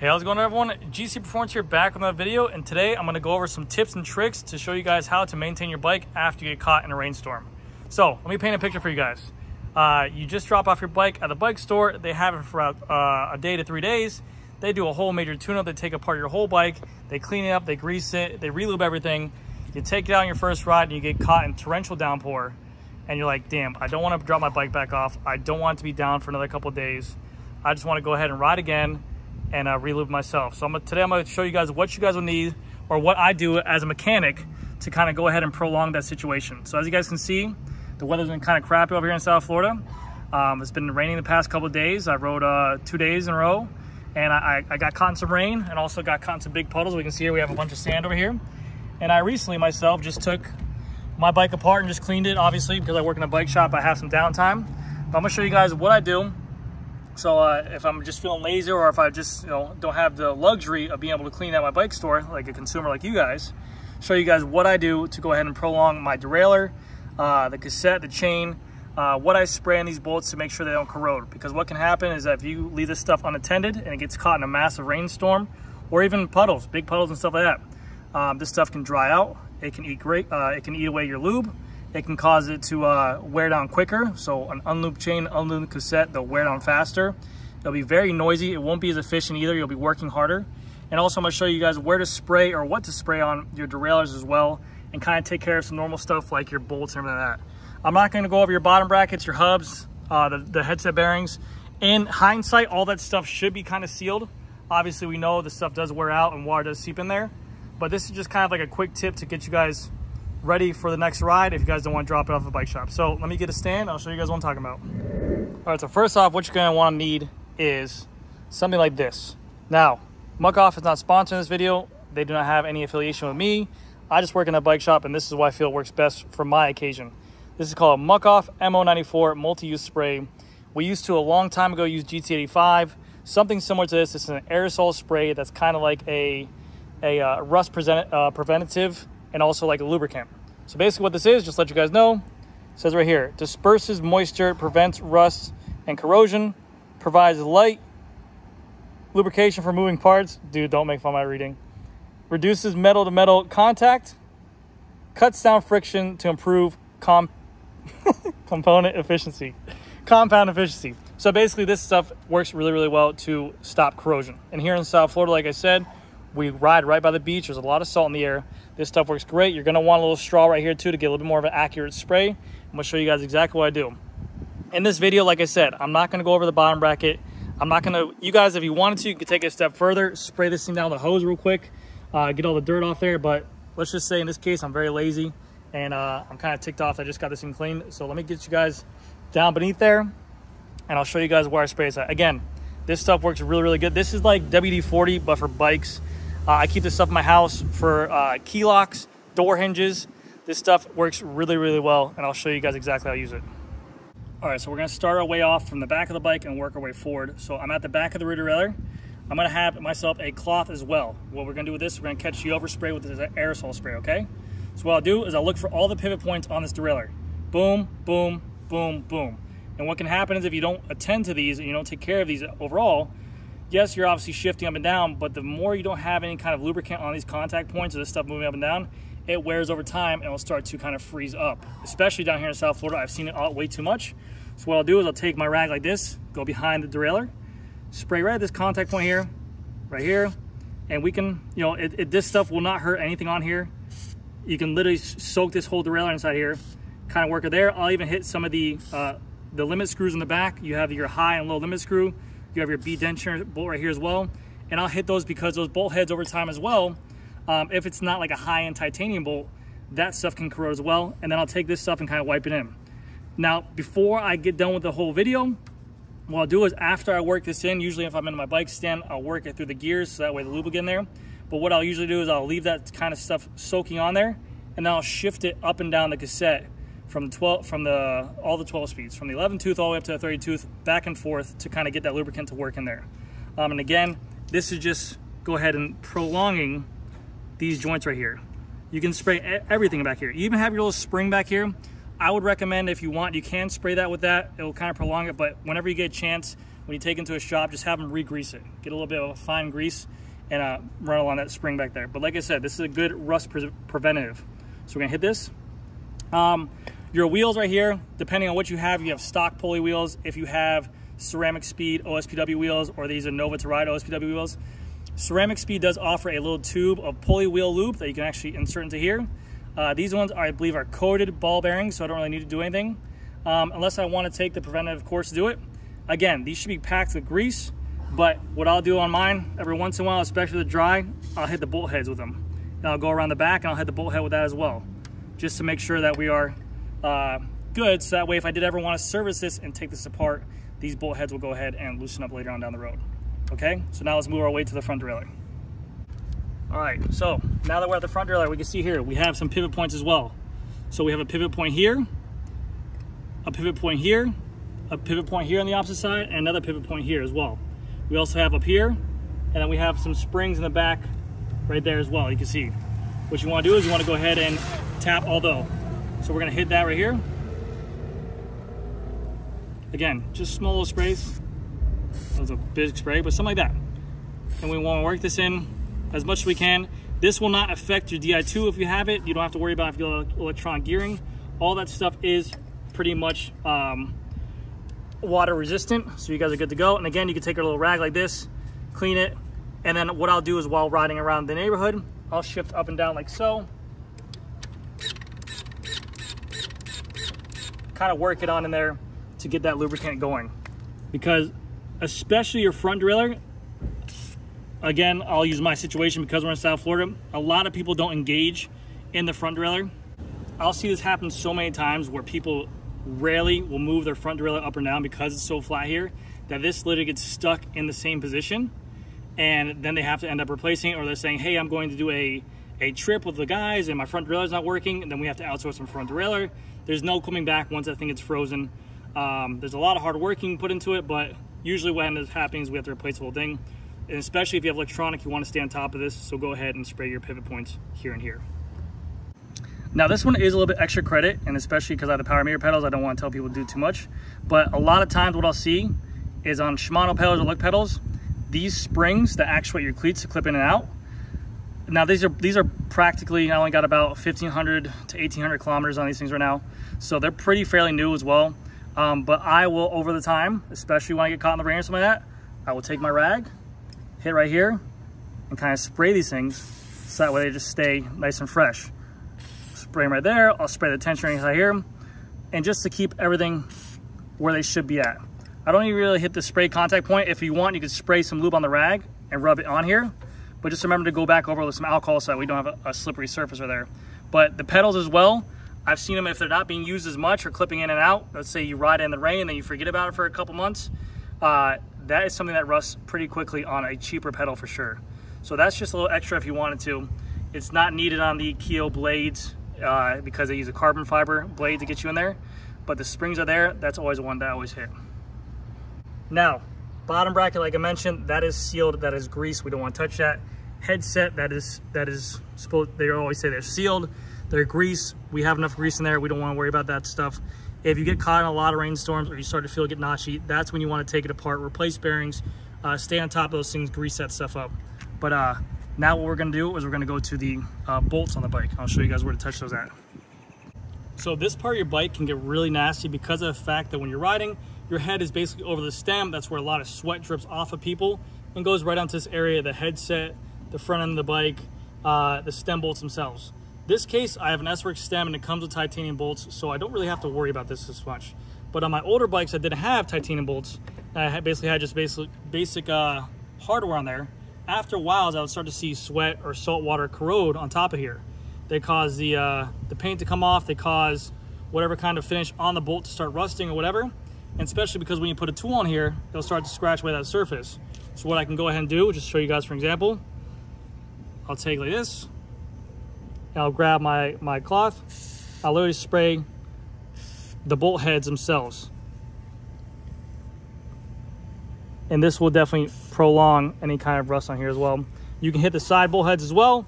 Hey, how's it going everyone? GC Performance here back with another video and today I'm going to go over some tips and tricks to show you guys how to maintain your bike after you get caught in a rainstorm. So let me paint a picture for you guys. Uh, you just drop off your bike at the bike store. They have it for uh, a day to three days. They do a whole major tune-up. They take apart your whole bike. They clean it up. They grease it. They relube everything. You take it out on your first ride and you get caught in torrential downpour and you're like, damn, I don't want to drop my bike back off. I don't want it to be down for another couple days. I just want to go ahead and ride again and uh, relube myself. So I'm today I'm gonna show you guys what you guys will need or what I do as a mechanic to kind of go ahead and prolong that situation. So as you guys can see, the weather's been kind of crappy over here in South Florida. Um, it's been raining the past couple days. I rode uh, two days in a row and I, I, got caught in some rain and also got caught in some big puddles. We can see here we have a bunch of sand over here. And I recently myself just took my bike apart and just cleaned it, obviously, because I work in a bike shop, I have some downtime. But I'm gonna show you guys what I do. So uh, if I'm just feeling lazy or if I just you know don't have the luxury of being able to clean out my bike store, like a consumer like you guys, show you guys what I do to go ahead and prolong my derailleur, uh, the cassette, the chain, uh, what I spray on these bolts to make sure they don't corrode. Because what can happen is that if you leave this stuff unattended and it gets caught in a massive rainstorm or even puddles, big puddles and stuff like that, um, this stuff can dry out it can eat great. Uh, it can eat away your lube. It can cause it to uh, wear down quicker. So an unlubed chain, unlubed cassette, they'll wear down faster. It'll be very noisy. It won't be as efficient either. You'll be working harder. And also I'm gonna show you guys where to spray or what to spray on your derailleurs as well and kind of take care of some normal stuff like your bolts and everything like that. I'm not gonna go over your bottom brackets, your hubs, uh, the, the headset bearings. In hindsight, all that stuff should be kind of sealed. Obviously, we know the stuff does wear out and water does seep in there. But this is just kind of like a quick tip to get you guys ready for the next ride if you guys don't want to drop it off the bike shop. So let me get a stand. I'll show you guys what I'm talking about. All right, so first off, what you're going to want to need is something like this. Now, Muc-Off is not sponsoring this video. They do not have any affiliation with me. I just work in a bike shop, and this is why I feel it works best for my occasion. This is called Muc-Off MO94 multi-use spray. We used to, a long time ago, use GT85. Something similar to this. Is an aerosol spray that's kind of like a a uh, rust present, uh, preventative and also like a lubricant. So basically what this is, just let you guys know, says right here, disperses moisture, prevents rust and corrosion, provides light lubrication for moving parts. Dude, don't make fun of my reading. Reduces metal to metal contact, cuts down friction to improve com component efficiency, compound efficiency. So basically this stuff works really, really well to stop corrosion. And here in South Florida, like I said, we ride right by the beach. There's a lot of salt in the air. This stuff works great. You're gonna want a little straw right here too to get a little bit more of an accurate spray. I'm gonna show you guys exactly what I do. In this video, like I said, I'm not gonna go over the bottom bracket. I'm not gonna, you guys, if you wanted to, you could take it a step further, spray this thing down with a hose real quick, uh, get all the dirt off there. But let's just say in this case, I'm very lazy and uh, I'm kind of ticked off. I just got this thing cleaned. So let me get you guys down beneath there and I'll show you guys where I spray this at. Again, this stuff works really, really good. This is like WD-40, but for bikes. Uh, I keep this stuff in my house for uh, key locks, door hinges. This stuff works really, really well, and I'll show you guys exactly how to use it. All right, so we're gonna start our way off from the back of the bike and work our way forward. So I'm at the back of the rear derailleur. I'm gonna have myself a cloth as well. What we're gonna do with this, we're gonna catch the overspray with this aerosol spray, okay? So what I'll do is I'll look for all the pivot points on this derailleur. Boom, boom, boom, boom. And what can happen is if you don't attend to these and you don't take care of these overall, yes, you're obviously shifting up and down, but the more you don't have any kind of lubricant on these contact points or this stuff moving up and down, it wears over time and will start to kind of freeze up. Especially down here in South Florida, I've seen it all way too much. So what I'll do is I'll take my rag like this, go behind the derailleur, spray right at this contact point here, right here, and we can, you know, it, it, this stuff will not hurt anything on here. You can literally soak this whole derailleur inside here, kind of work it there. I'll even hit some of the, uh, the limit screws in the back. You have your high and low limit screw. You have your B tension bolt right here as well. And I'll hit those because those bolt heads over time as well, um, if it's not like a high-end titanium bolt, that stuff can corrode as well. And then I'll take this stuff and kind of wipe it in. Now, before I get done with the whole video, what I'll do is after I work this in, usually if I'm in my bike stand, I'll work it through the gears so that way the lube will get in there. But what I'll usually do is I'll leave that kind of stuff soaking on there and then I'll shift it up and down the cassette from the 12 from the all the 12 speeds from the 11 tooth all the way up to the 30 tooth back and forth to kind of get that lubricant to work in there um, and again this is just go ahead and prolonging these joints right here you can spray everything back here you even have your little spring back here I would recommend if you want you can spray that with that it will kind of prolong it but whenever you get a chance when you take into a shop, just have them re-grease it. Get a little bit of a fine grease and uh, run along that spring back there. But like I said, this is a good rust pre preventative. So we're gonna hit this. Um, your wheels right here, depending on what you have, you have stock pulley wheels. If you have CeramicSpeed OSPW wheels or these are Nova to Ride OSPW wheels, CeramicSpeed does offer a little tube of pulley wheel loop that you can actually insert into here. Uh, these ones, I believe, are coated ball bearings, so I don't really need to do anything um, unless I want to take the preventative course to do it. Again, these should be packed with grease, but what I'll do on mine, every once in a while, especially the dry, I'll hit the bolt heads with them. And I'll go around the back and I'll hit the bolt head with that as well, just to make sure that we are uh, good. So that way, if I did ever want to service this and take this apart, these bolt heads will go ahead and loosen up later on down the road. Okay, so now let's move our way to the front derailleur. All right, so now that we're at the front derailleur, we can see here, we have some pivot points as well. So we have a pivot point here, a pivot point here, a pivot point here on the opposite side, and another pivot point here as well. We also have up here, and then we have some springs in the back right there as well, you can see. What you wanna do is you wanna go ahead and tap although. So we're gonna hit that right here. Again, just small little sprays. That was a big spray, but something like that. And we wanna work this in as much as we can. This will not affect your Di2 if you have it. You don't have to worry about if you have electronic gearing. All that stuff is pretty much um, water resistant, so you guys are good to go. And again, you can take a little rag like this, clean it, and then what I'll do is while riding around the neighborhood, I'll shift up and down like so. Kind of work it on in there to get that lubricant going. Because especially your front derailleur, again, I'll use my situation because we're in South Florida, a lot of people don't engage in the front derailleur. I'll see this happen so many times where people rarely will move their front derailleur up or down because it's so flat here that this literally gets stuck in the same position and then they have to end up replacing it or they're saying hey i'm going to do a a trip with the guys and my front derailleur is not working and then we have to outsource some front derailleur there's no coming back once I think it's frozen um, there's a lot of hard working put into it but usually what ends up happening is we have to replace the whole thing and especially if you have electronic you want to stay on top of this so go ahead and spray your pivot points here and here now this one is a little bit extra credit, and especially because I have the power meter pedals, I don't want to tell people to do too much. But a lot of times what I'll see is on Shimano pedals or Look pedals, these springs that actuate your cleats to clip in and out. Now these are these are practically, I only got about 1,500 to 1,800 kilometers on these things right now. So they're pretty fairly new as well. Um, but I will, over the time, especially when I get caught in the rain or something like that, I will take my rag, hit right here, and kind of spray these things so that way they just stay nice and fresh spray them right there. I'll spray the tension rings right here. And just to keep everything where they should be at. I don't even really hit the spray contact point. If you want, you can spray some lube on the rag and rub it on here. But just remember to go back over with some alcohol so that we don't have a, a slippery surface right there. But the pedals as well, I've seen them if they're not being used as much or clipping in and out. Let's say you ride in the rain and then you forget about it for a couple months. Uh, that is something that rusts pretty quickly on a cheaper pedal for sure. So that's just a little extra if you wanted to. It's not needed on the Keo blades uh, because they use a carbon fiber blade to get you in there. But the springs are there. That's always one that I always hit. Now, bottom bracket, like I mentioned, that is sealed. That is grease. We don't want to touch that. Headset, that is, that is supposed, they always say they're sealed. They're grease. We have enough grease in there. We don't want to worry about that stuff. If you get caught in a lot of rainstorms or you start to feel get notchy, that's when you want to take it apart, replace bearings, uh, stay on top of those things, grease that stuff up. But uh, now what we're gonna do is we're gonna go to the uh, bolts on the bike. I'll show you guys where to touch those at. So this part of your bike can get really nasty because of the fact that when you're riding, your head is basically over the stem. That's where a lot of sweat drips off of people and goes right onto this area, the headset, the front end of the bike, uh, the stem bolts themselves. This case, I have an S-Works stem and it comes with titanium bolts, so I don't really have to worry about this as much. But on my older bikes, I didn't have titanium bolts. I basically had just basic, basic uh, hardware on there after a while, I would start to see sweat or salt water corrode on top of here. They cause the, uh, the paint to come off. They cause whatever kind of finish on the bolt to start rusting or whatever. And especially because when you put a tool on here, it'll start to scratch away that surface. So what I can go ahead and do, just show you guys for example, I'll take like this, and I'll grab my, my cloth, I'll literally spray the bolt heads themselves. and this will definitely prolong any kind of rust on here as well. You can hit the side bolt heads as well,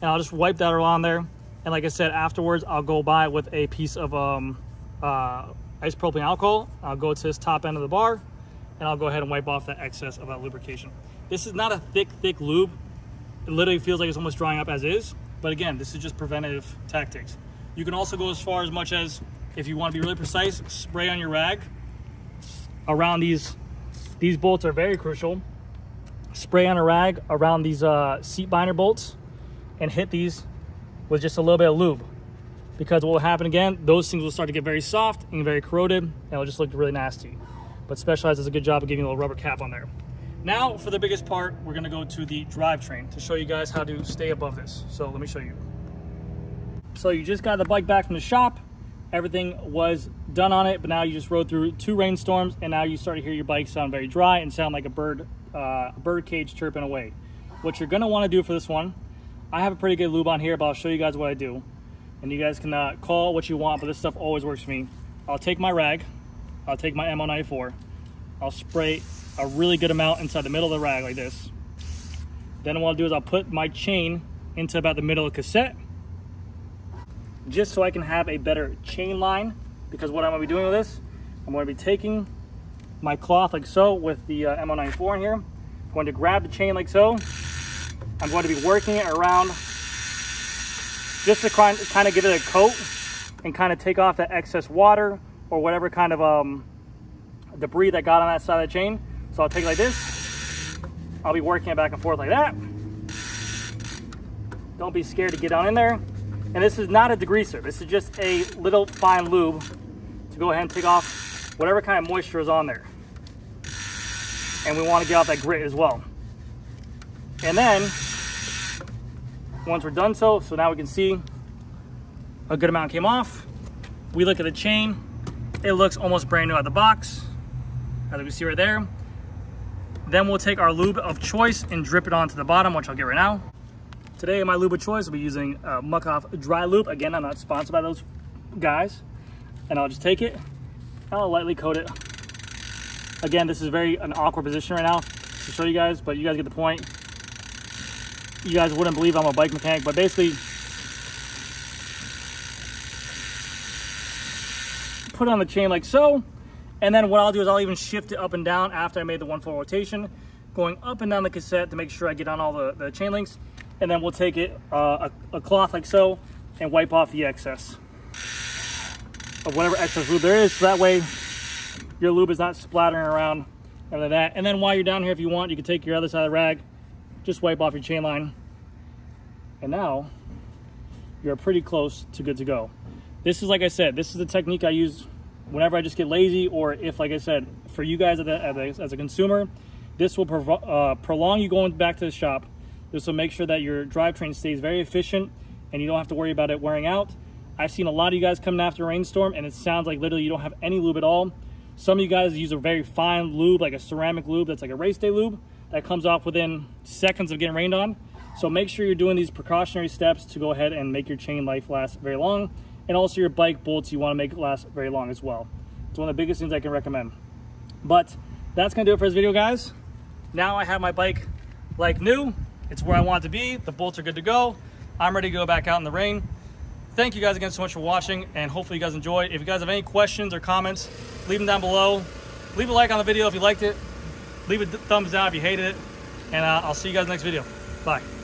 and I'll just wipe that around there. And like I said, afterwards, I'll go by with a piece of um, uh, propylene alcohol. I'll go to this top end of the bar, and I'll go ahead and wipe off that excess of that lubrication. This is not a thick, thick lube. It literally feels like it's almost drying up as is. But again, this is just preventative tactics. You can also go as far as much as, if you want to be really precise, spray on your rag around these. These bolts are very crucial. Spray on a rag around these uh, seat binder bolts and hit these with just a little bit of lube. Because what will happen again, those things will start to get very soft and very corroded and it'll just look really nasty. But Specialized does a good job of giving you a little rubber cap on there. Now for the biggest part, we're gonna go to the drivetrain to show you guys how to stay above this. So let me show you. So you just got the bike back from the shop. Everything was done on it, but now you just rode through two rainstorms and now you start to hear your bike sound very dry and sound like a bird, uh, bird cage chirping away. What you're gonna wanna do for this one, I have a pretty good lube on here, but I'll show you guys what I do. And you guys can uh, call what you want, but this stuff always works for me. I'll take my rag, I'll take my MO94, I'll spray a really good amount inside the middle of the rag like this. Then what I'll do is I'll put my chain into about the middle of the cassette, just so I can have a better chain line, because what I'm gonna be doing with this, I'm gonna be taking my cloth like so with the uh, MO94 in here, I'm going to grab the chain like so, I'm going to be working it around just to kind of give it a coat and kind of take off that excess water or whatever kind of um, debris that got on that side of the chain. So I'll take it like this. I'll be working it back and forth like that. Don't be scared to get down in there. And this is not a degreaser. This is just a little fine lube to go ahead and take off whatever kind of moisture is on there. And we want to get off that grit as well. And then, once we're done so, so now we can see a good amount came off. We look at the chain. It looks almost brand new out of the box, as we see right there. Then we'll take our lube of choice and drip it onto the bottom, which I'll get right now. Today, my lube of choice will be using uh, Dry Lube. Again, I'm not sponsored by those guys. And I'll just take it, I'll lightly coat it. Again, this is very an awkward position right now to show you guys, but you guys get the point you guys wouldn't believe I'm a bike mechanic, but basically put on the chain like so. And then what I'll do is I'll even shift it up and down after I made the one full rotation, going up and down the cassette to make sure I get on all the, the chain links. And then we'll take it, uh, a, a cloth like so, and wipe off the excess of whatever excess lube there is. So that way your lube is not splattering around and that. And then while you're down here, if you want, you can take your other side of the rag, just wipe off your chain line. And now you're pretty close to good to go. This is, like I said, this is the technique I use whenever I just get lazy or if, like I said, for you guys as a, as a consumer, this will uh, prolong you going back to the shop. This will make sure that your drivetrain stays very efficient and you don't have to worry about it wearing out. I've seen a lot of you guys coming after a rainstorm and it sounds like literally you don't have any lube at all. Some of you guys use a very fine lube, like a ceramic lube that's like a race day lube that comes off within seconds of getting rained on. So make sure you're doing these precautionary steps to go ahead and make your chain life last very long. And also your bike bolts, you wanna make it last very long as well. It's one of the biggest things I can recommend. But that's gonna do it for this video, guys. Now I have my bike like new. It's where I want it to be. The bolts are good to go. I'm ready to go back out in the rain. Thank you guys again so much for watching and hopefully you guys enjoyed. If you guys have any questions or comments, leave them down below. Leave a like on the video if you liked it. Leave a thumbs down if you hated it. And uh, I'll see you guys next video. Bye.